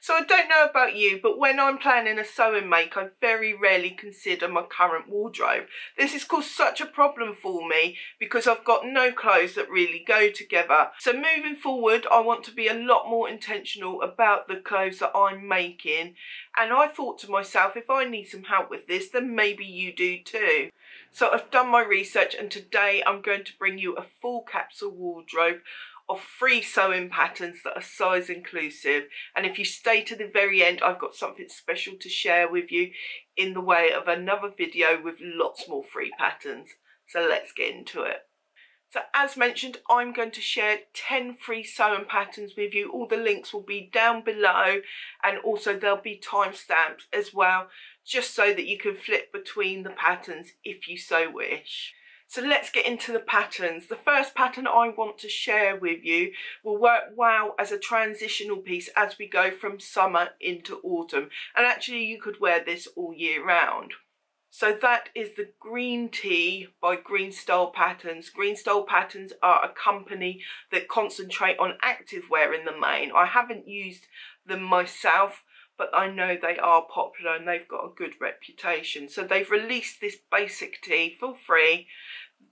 So I don't know about you, but when I'm planning a sewing make, I very rarely consider my current wardrobe. This has caused such a problem for me because I've got no clothes that really go together. So moving forward, I want to be a lot more intentional about the clothes that I'm making. And I thought to myself, if I need some help with this, then maybe you do too. So I've done my research and today I'm going to bring you a full capsule wardrobe of free sewing patterns that are size inclusive. And if you stay to the very end, I've got something special to share with you in the way of another video with lots more free patterns. So let's get into it. So as mentioned, I'm going to share 10 free sewing patterns with you. All the links will be down below and also there'll be timestamps as well, just so that you can flip between the patterns if you so wish. So let's get into the patterns. The first pattern I want to share with you will work well as a transitional piece as we go from summer into autumn. And actually you could wear this all year round. So that is the Green Tee by Green Style Patterns. Green Style Patterns are a company that concentrate on activewear in the main. I haven't used them myself, but I know they are popular and they've got a good reputation. So they've released this basic tee for free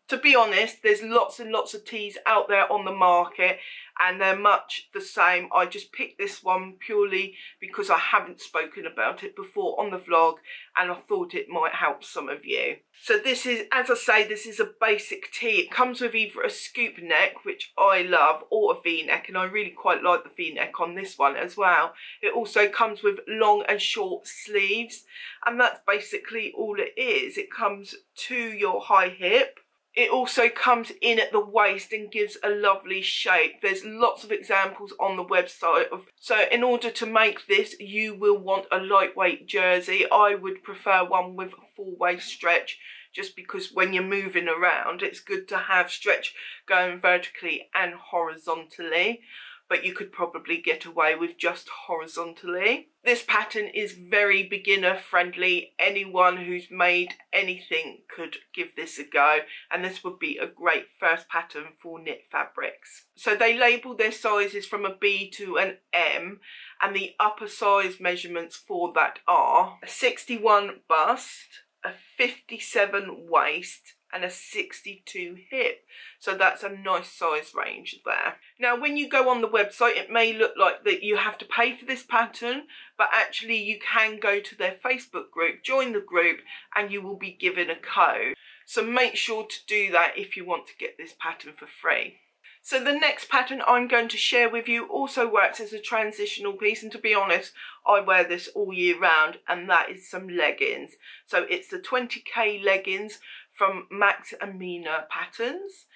to be honest, there's lots and lots of tees out there on the market and they're much the same. I just picked this one purely because I haven't spoken about it before on the vlog and I thought it might help some of you. So this is, as I say, this is a basic tee. It comes with either a scoop neck, which I love, or a v-neck and I really quite like the v-neck on this one as well. It also comes with long and short sleeves and that's basically all it is. It comes to your high hip it also comes in at the waist and gives a lovely shape. There's lots of examples on the website. Of, so in order to make this, you will want a lightweight jersey. I would prefer one with full waist stretch just because when you're moving around, it's good to have stretch going vertically and horizontally but you could probably get away with just horizontally. This pattern is very beginner friendly. Anyone who's made anything could give this a go and this would be a great first pattern for knit fabrics. So they label their sizes from a B to an M and the upper size measurements for that are a 61 bust, a 57 waist, and a 62 hip. So that's a nice size range there. Now when you go on the website it may look like that you have to pay for this pattern but actually you can go to their Facebook group, join the group and you will be given a code. So make sure to do that if you want to get this pattern for free. So the next pattern I'm going to share with you also works as a transitional piece and to be honest I wear this all year round and that is some leggings. So it's the 20k leggings from Max and Mina Patterns.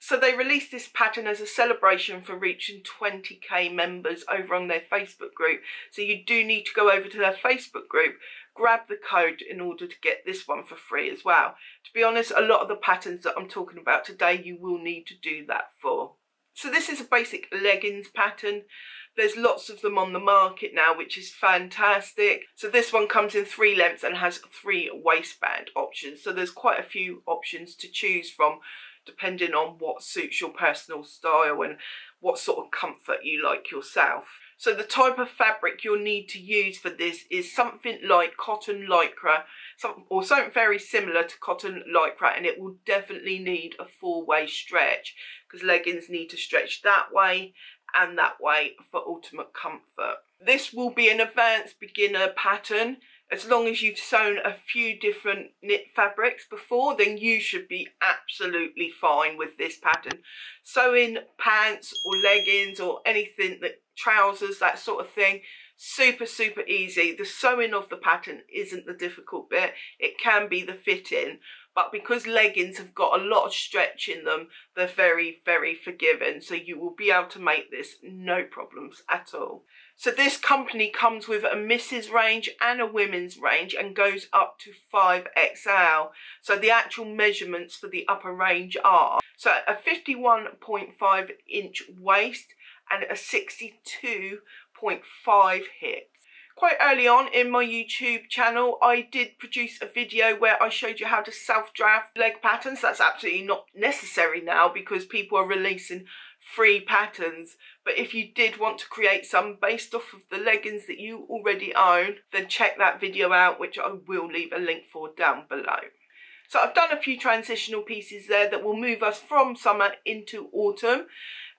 So they released this pattern as a celebration for reaching 20k members over on their Facebook group. So you do need to go over to their Facebook group, grab the code in order to get this one for free as well. To be honest, a lot of the patterns that I'm talking about today, you will need to do that for. So this is a basic leggings pattern. There's lots of them on the market now, which is fantastic. So this one comes in three lengths and has three waistband options. So there's quite a few options to choose from depending on what suits your personal style and what sort of comfort you like yourself. So the type of fabric you'll need to use for this is something like cotton lycra some, or something very similar to cotton lycra and it will definitely need a four-way stretch because leggings need to stretch that way and that way for ultimate comfort. This will be an advanced beginner pattern. As long as you've sewn a few different knit fabrics before, then you should be absolutely fine with this pattern. Sewing pants or leggings or anything that trousers, that sort of thing, super, super easy. The sewing of the pattern isn't the difficult bit. It can be the fitting, but because leggings have got a lot of stretch in them, they're very, very forgiving. So you will be able to make this no problems at all. So this company comes with a misses range and a women's range and goes up to 5XL. So the actual measurements for the upper range are, so a 51.5 inch waist and a 62.5 hip quite early on in my YouTube channel, I did produce a video where I showed you how to self-draft leg patterns. That's absolutely not necessary now because people are releasing free patterns. But if you did want to create some based off of the leggings that you already own, then check that video out, which I will leave a link for down below. So I've done a few transitional pieces there that will move us from summer into autumn.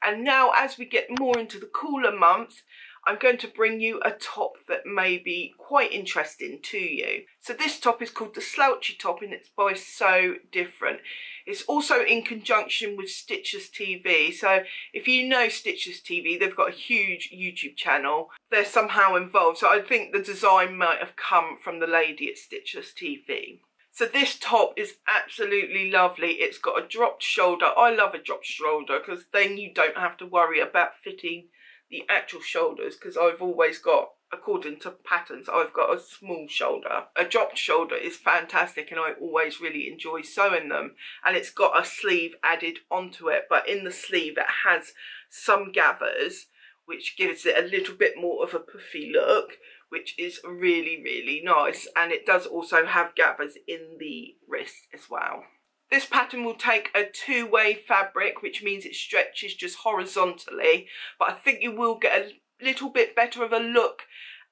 And now as we get more into the cooler months, I'm going to bring you a top that may be quite interesting to you. So this top is called the Slouchy Top and it's by Sew Different. It's also in conjunction with Stitchers TV. So if you know Stitchers TV, they've got a huge YouTube channel. They're somehow involved. So I think the design might have come from the lady at Stitchers TV. So this top is absolutely lovely. It's got a dropped shoulder. I love a dropped shoulder because then you don't have to worry about fitting the actual shoulders because I've always got, according to patterns, I've got a small shoulder. A dropped shoulder is fantastic and I always really enjoy sewing them. And it's got a sleeve added onto it, but in the sleeve it has some gathers which gives it a little bit more of a puffy look which is really really nice and it does also have gathers in the wrist as well this pattern will take a two-way fabric, which means it stretches just horizontally, but I think you will get a little bit better of a look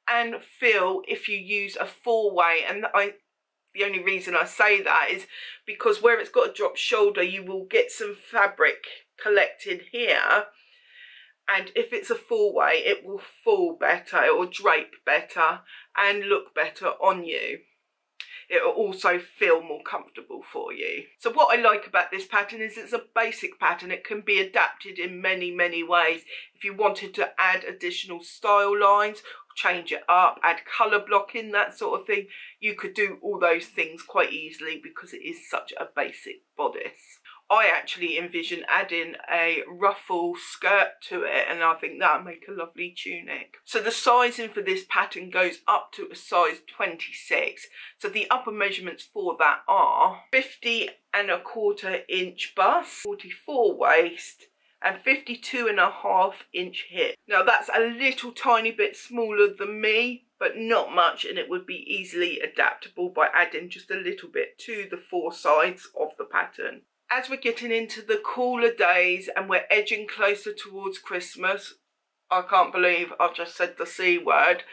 and feel if you use a four-way. And I, the only reason I say that is because where it's got a drop shoulder, you will get some fabric collected here. And if it's a four-way, it will fall better, will drape better and look better on you it will also feel more comfortable for you. So what I like about this pattern is it's a basic pattern. It can be adapted in many, many ways. If you wanted to add additional style lines, change it up, add colour blocking, that sort of thing, you could do all those things quite easily because it is such a basic bodice. I actually envision adding a ruffle skirt to it and I think that'll make a lovely tunic. So the sizing for this pattern goes up to a size 26. So the upper measurements for that are 50 and a quarter inch bust, 44 waist and 52 and a half inch hip. Now that's a little tiny bit smaller than me but not much and it would be easily adaptable by adding just a little bit to the four sides of the pattern as we're getting into the cooler days and we're edging closer towards Christmas, I can't believe I've just said the C word,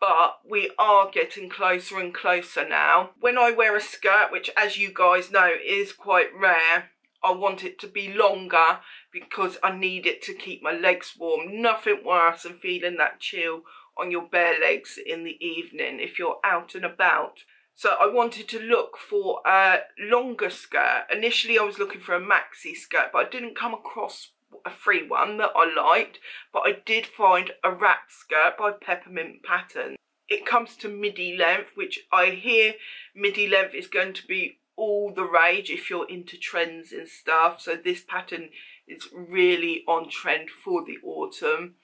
but we are getting closer and closer now. When I wear a skirt, which as you guys know is quite rare, I want it to be longer because I need it to keep my legs warm. Nothing worse than feeling that chill on your bare legs in the evening if you're out and about. So I wanted to look for a longer skirt. Initially I was looking for a maxi skirt, but I didn't come across a free one that I liked. But I did find a wrap skirt by Peppermint Pattern. It comes to midi length, which I hear midi length is going to be all the rage if you're into trends and stuff. So this pattern is really on trend for the autumn.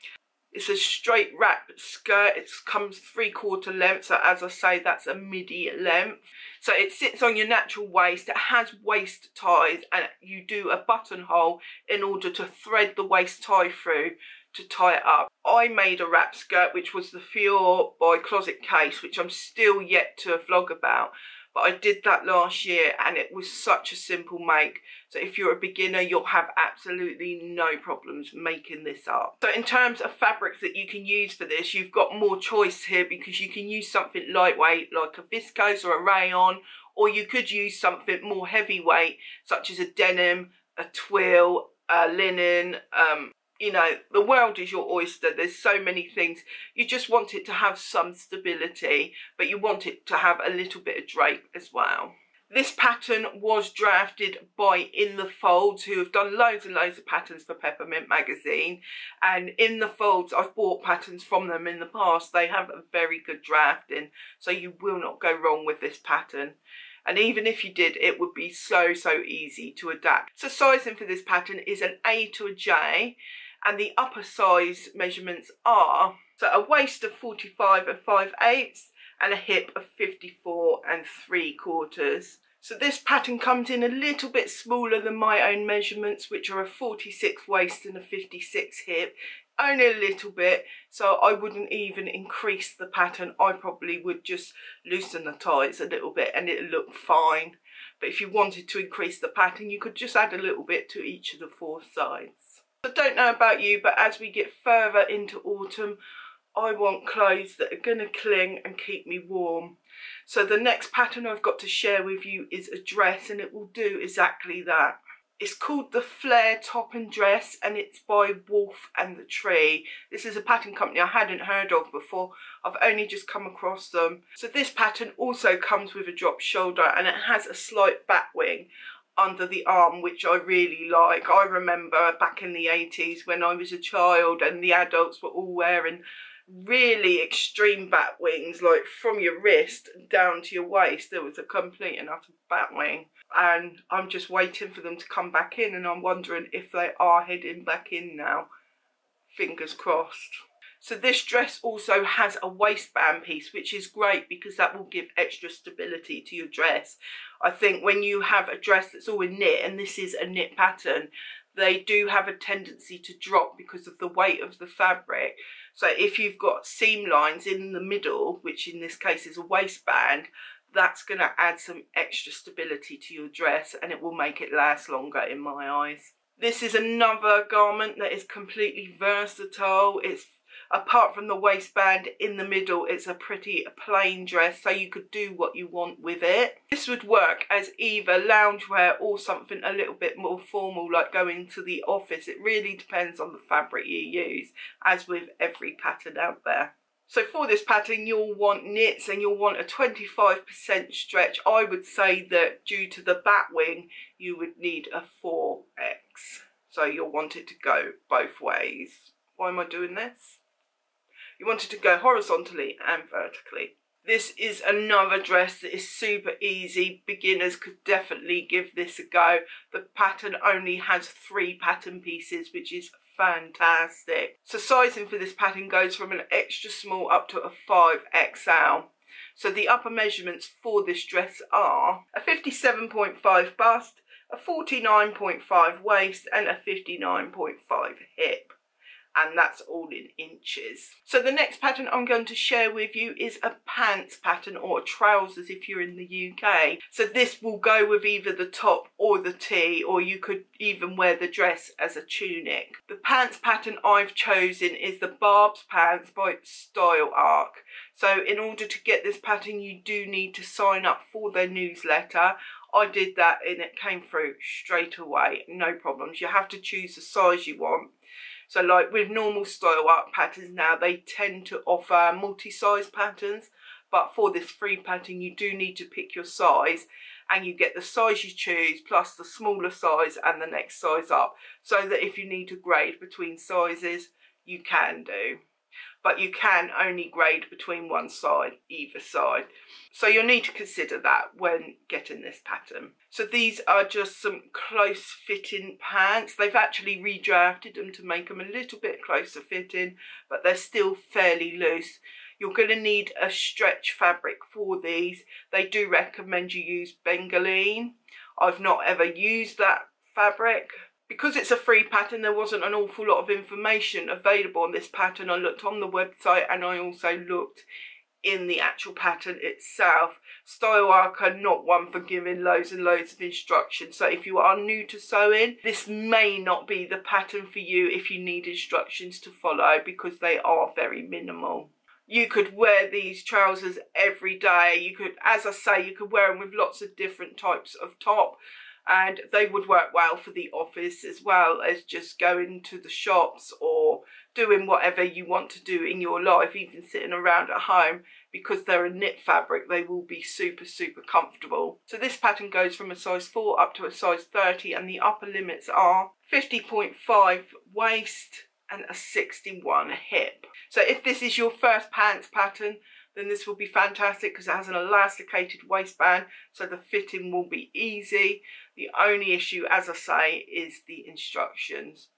It's a straight wrap skirt. It comes three quarter length. So as I say, that's a midi length. So it sits on your natural waist. It has waist ties and you do a buttonhole in order to thread the waist tie through to tie it up. I made a wrap skirt, which was the Fiore by Closet Case, which I'm still yet to vlog about but I did that last year and it was such a simple make. So if you're a beginner, you'll have absolutely no problems making this up. So in terms of fabrics that you can use for this, you've got more choice here because you can use something lightweight like a viscose or a rayon, or you could use something more heavyweight such as a denim, a twill, a linen, um, you know, the world is your oyster. There's so many things. You just want it to have some stability, but you want it to have a little bit of drape as well. This pattern was drafted by In The Folds, who have done loads and loads of patterns for Peppermint magazine. And In The Folds, I've bought patterns from them in the past. They have a very good drafting, so you will not go wrong with this pattern. And even if you did, it would be so, so easy to adapt. So sizing for this pattern is an A to a J and the upper size measurements are so a waist of 45 and 5 eighths and a hip of 54 and 3 quarters. So this pattern comes in a little bit smaller than my own measurements, which are a 46 waist and a 56 hip, only a little bit. So I wouldn't even increase the pattern. I probably would just loosen the ties a little bit and it'll look fine. But if you wanted to increase the pattern, you could just add a little bit to each of the four sides. I don't know about you, but as we get further into autumn, I want clothes that are going to cling and keep me warm. So the next pattern I've got to share with you is a dress and it will do exactly that. It's called the Flare Top and Dress and it's by Wolf and the Tree. This is a pattern company I hadn't heard of before. I've only just come across them. So this pattern also comes with a drop shoulder and it has a slight back wing under the arm which I really like. I remember back in the 80s when I was a child and the adults were all wearing really extreme bat wings, like from your wrist down to your waist, there was a complete and utter bat wing. And I'm just waiting for them to come back in, and I'm wondering if they are heading back in now. Fingers crossed. So this dress also has a waistband piece, which is great because that will give extra stability to your dress. I think when you have a dress that's all in knit, and this is a knit pattern, they do have a tendency to drop because of the weight of the fabric. So if you've got seam lines in the middle, which in this case is a waistband, that's going to add some extra stability to your dress and it will make it last longer in my eyes. This is another garment that is completely versatile. It's apart from the waistband in the middle it's a pretty plain dress so you could do what you want with it this would work as either loungewear or something a little bit more formal like going to the office it really depends on the fabric you use as with every pattern out there so for this pattern, you'll want knits and you'll want a 25% stretch. I would say that due to the bat wing, you would need a 4X. So you'll want it to go both ways. Why am I doing this? You want it to go horizontally and vertically. This is another dress that is super easy. Beginners could definitely give this a go. The pattern only has three pattern pieces, which is fantastic. So sizing for this pattern goes from an extra small up to a 5XL. So the upper measurements for this dress are a 57.5 bust, a 49.5 waist and a 59.5 hip and that's all in inches. So the next pattern I'm going to share with you is a pants pattern or trousers if you're in the UK. So this will go with either the top or the tee or you could even wear the dress as a tunic. The pants pattern I've chosen is the Barb's Pants by Style Arc. So in order to get this pattern you do need to sign up for their newsletter. I did that and it came through straight away, no problems. You have to choose the size you want so like with normal style arc patterns now, they tend to offer multi-size patterns. But for this free pattern, you do need to pick your size and you get the size you choose plus the smaller size and the next size up. So that if you need to grade between sizes, you can do but you can only grade between one side, either side. So you'll need to consider that when getting this pattern. So these are just some close fitting pants. They've actually redrafted them to make them a little bit closer fitting, but they're still fairly loose. You're going to need a stretch fabric for these. They do recommend you use Bengaline. I've not ever used that fabric because it's a free pattern there wasn't an awful lot of information available on this pattern. I looked on the website and I also looked in the actual pattern itself. Style Arc are not one for giving loads and loads of instructions so if you are new to sewing this may not be the pattern for you if you need instructions to follow because they are very minimal. You could wear these trousers every day. You could as I say you could wear them with lots of different types of top and they would work well for the office as well as just going to the shops or doing whatever you want to do in your life, even sitting around at home, because they're a knit fabric, they will be super, super comfortable. So this pattern goes from a size 4 up to a size 30, and the upper limits are 50.5 waist and a 61 hip. So if this is your first pants pattern, then this will be fantastic because it has an elasticated waistband so the fitting will be easy. The only issue, as I say, is the instructions.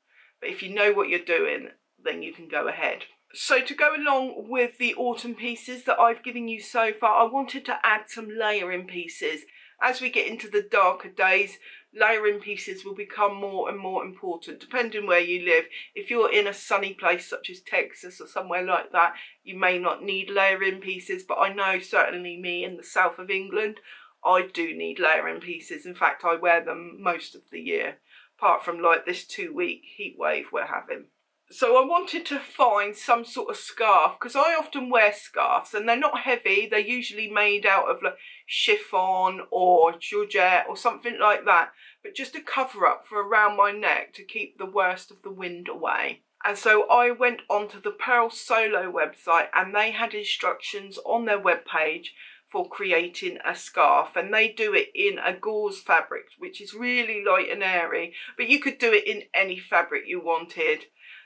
But if you know what you're doing, then you can go ahead. So to go along with the autumn pieces that I've given you so far, I wanted to add some layering pieces. As we get into the darker days, layering pieces will become more and more important depending where you live. If you're in a sunny place such as Texas or somewhere like that, you may not need layering pieces, but I know certainly me in the south of England, I do need layering pieces. In fact, I wear them most of the year apart from like this two week heat wave we're having. So I wanted to find some sort of scarf because I often wear scarves and they're not heavy. They're usually made out of like chiffon or georgette or something like that. But just a cover up for around my neck to keep the worst of the wind away. And so I went onto the Purl Soho website and they had instructions on their webpage for creating a scarf and they do it in a gauze fabric which is really light and airy but you could do it in any fabric you wanted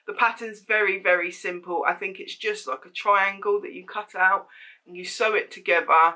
the pattern's very, very simple. I think it's just like a triangle that you cut out and you sew it together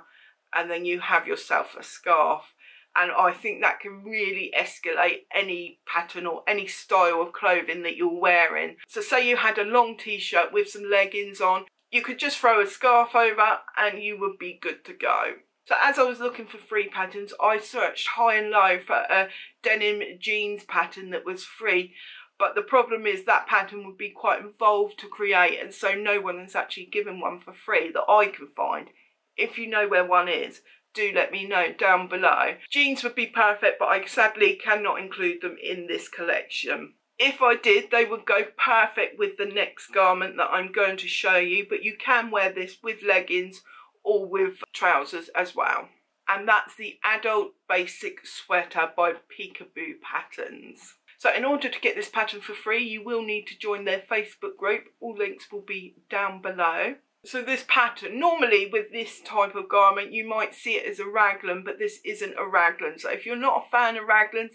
and then you have yourself a scarf. And I think that can really escalate any pattern or any style of clothing that you're wearing. So say you had a long t-shirt with some leggings on, you could just throw a scarf over and you would be good to go. So as I was looking for free patterns, I searched high and low for a denim jeans pattern that was free but the problem is that pattern would be quite involved to create and so no one has actually given one for free that I can find. If you know where one is, do let me know down below. Jeans would be perfect but I sadly cannot include them in this collection. If I did, they would go perfect with the next garment that I'm going to show you, but you can wear this with leggings or with trousers as well. And that's the Adult Basic Sweater by Peekaboo Patterns. So in order to get this pattern for free, you will need to join their Facebook group. All links will be down below. So this pattern, normally with this type of garment, you might see it as a raglan, but this isn't a raglan. So if you're not a fan of raglans,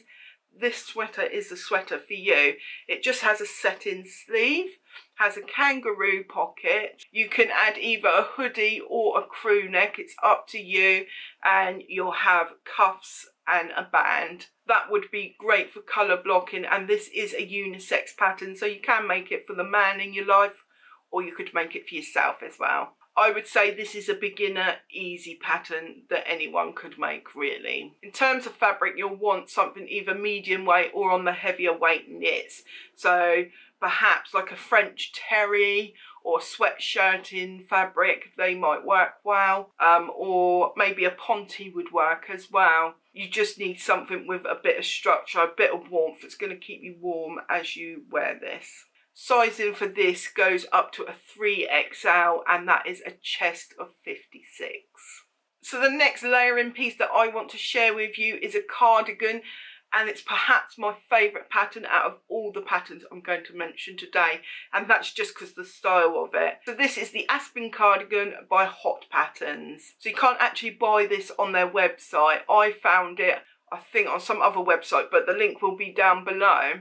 this sweater is the sweater for you. It just has a set-in sleeve, has a kangaroo pocket. You can add either a hoodie or a crew neck. It's up to you. And you'll have cuffs and a band. That would be great for colour blocking and this is a unisex pattern so you can make it for the man in your life or you could make it for yourself as well. I would say this is a beginner easy pattern that anyone could make really. In terms of fabric you'll want something either medium weight or on the heavier weight knits. So perhaps like a French terry or sweatshirt in fabric, they might work well. Um, or maybe a ponte would work as well. You just need something with a bit of structure, a bit of warmth. It's going to keep you warm as you wear this. Sizing for this goes up to a 3XL and that is a chest of 56. So the next layering piece that I want to share with you is a cardigan and it's perhaps my favourite pattern out of all the patterns I'm going to mention today and that's just because the style of it. So this is the Aspen cardigan by Hot Patterns. So you can't actually buy this on their website. I found it I think on some other website but the link will be down below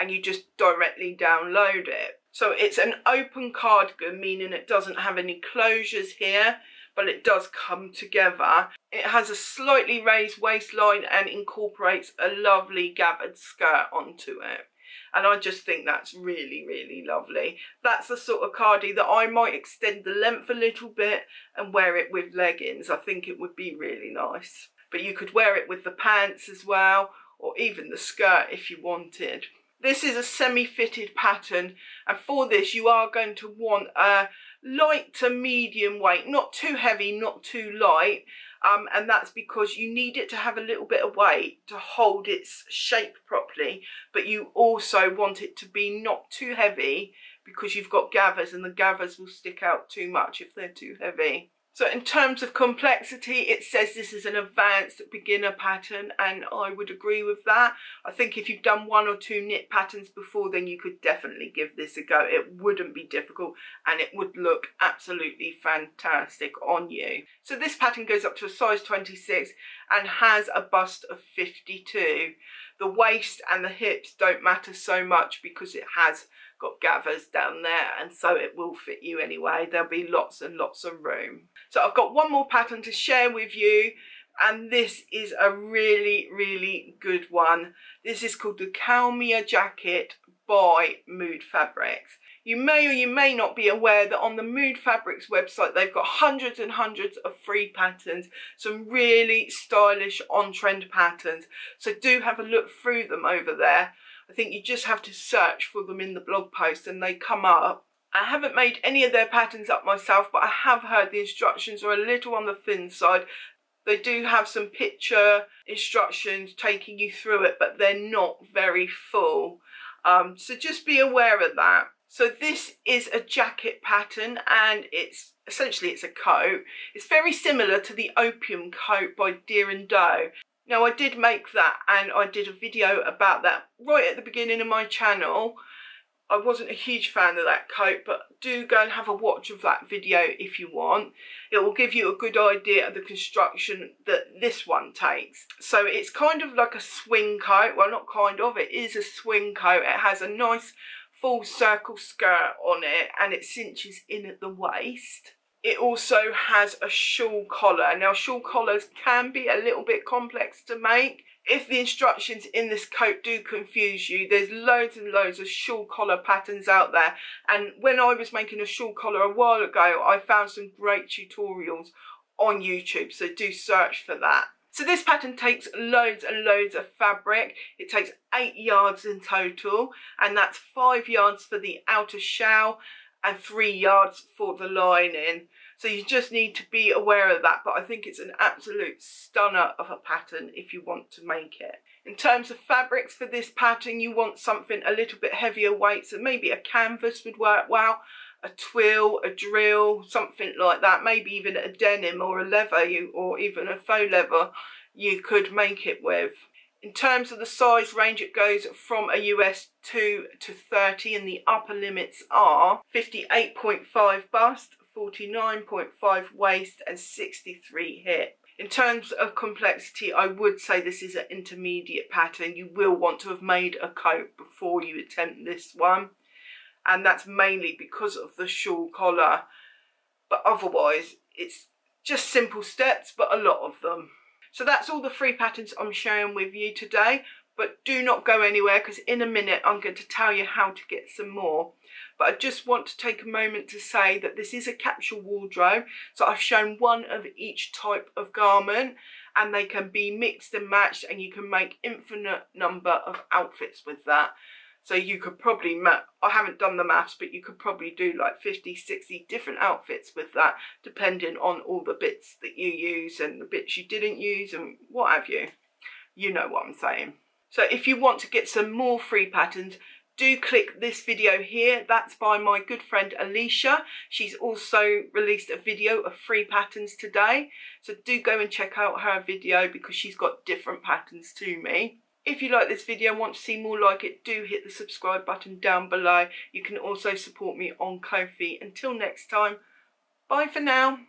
and you just directly download it. So it's an open cardigan meaning it doesn't have any closures here but it does come together. It has a slightly raised waistline and incorporates a lovely gathered skirt onto it. And I just think that's really, really lovely. That's the sort of cardi that I might extend the length a little bit and wear it with leggings. I think it would be really nice. But you could wear it with the pants as well, or even the skirt if you wanted. This is a semi-fitted pattern and for this you are going to want a light to medium weight, not too heavy, not too light. Um, and that's because you need it to have a little bit of weight to hold its shape properly, but you also want it to be not too heavy because you've got gathers and the gathers will stick out too much if they're too heavy. So in terms of complexity, it says this is an advanced beginner pattern and I would agree with that. I think if you've done one or two knit patterns before, then you could definitely give this a go. It wouldn't be difficult and it would look absolutely fantastic on you. So this pattern goes up to a size 26 and has a bust of 52. The waist and the hips don't matter so much because it has got gathers down there and so it will fit you anyway. There'll be lots and lots of room. So I've got one more pattern to share with you and this is a really, really good one. This is called the Kalmia Jacket by Mood Fabrics. You may or you may not be aware that on the Mood Fabrics website they've got hundreds and hundreds of free patterns, some really stylish on-trend patterns. So do have a look through them over there. I think you just have to search for them in the blog post and they come up. I haven't made any of their patterns up myself, but I have heard the instructions are a little on the thin side. They do have some picture instructions taking you through it, but they're not very full. Um, so just be aware of that. So this is a jacket pattern and it's essentially it's a coat. It's very similar to the opium coat by Deer and Doe. Now I did make that and I did a video about that right at the beginning of my channel. I wasn't a huge fan of that coat, but do go and have a watch of that video if you want. It will give you a good idea of the construction that this one takes. So it's kind of like a swing coat. Well, not kind of, it is a swing coat. It has a nice full circle skirt on it and it cinches in at the waist. It also has a shawl collar. Now shawl collars can be a little bit complex to make. If the instructions in this coat do confuse you, there's loads and loads of shawl collar patterns out there. And when I was making a shawl collar a while ago, I found some great tutorials on YouTube. So do search for that. So this pattern takes loads and loads of fabric. It takes eight yards in total and that's five yards for the outer shell and three yards for the lining. So you just need to be aware of that. But I think it's an absolute stunner of a pattern if you want to make it. In terms of fabrics for this pattern, you want something a little bit heavier weight. So maybe a canvas would work well, a twill, a drill, something like that. Maybe even a denim or a leather you, or even a faux leather you could make it with. In terms of the size range, it goes from a US 2 to 30 and the upper limits are 58.5 bust, 49.5 waist and 63 hip. In terms of complexity, I would say this is an intermediate pattern. You will want to have made a coat before you attempt this one. And that's mainly because of the shawl collar. But otherwise, it's just simple steps, but a lot of them. So that's all the free patterns I'm sharing with you today. But do not go anywhere because in a minute I'm going to tell you how to get some more. But I just want to take a moment to say that this is a capsule wardrobe. So I've shown one of each type of garment and they can be mixed and matched and you can make infinite number of outfits with that. So you could probably, I haven't done the maths, but you could probably do like 50, 60 different outfits with that, depending on all the bits that you use and the bits you didn't use and what have you. You know what I'm saying. So if you want to get some more free patterns, do click this video here. That's by my good friend Alisa. She's also released a video of free patterns today. So do go and check out her video because she's got different patterns to me. If you like this video and want to see more like it, do hit the subscribe button down below. You can also support me on Ko-fi. Until next time, bye for now.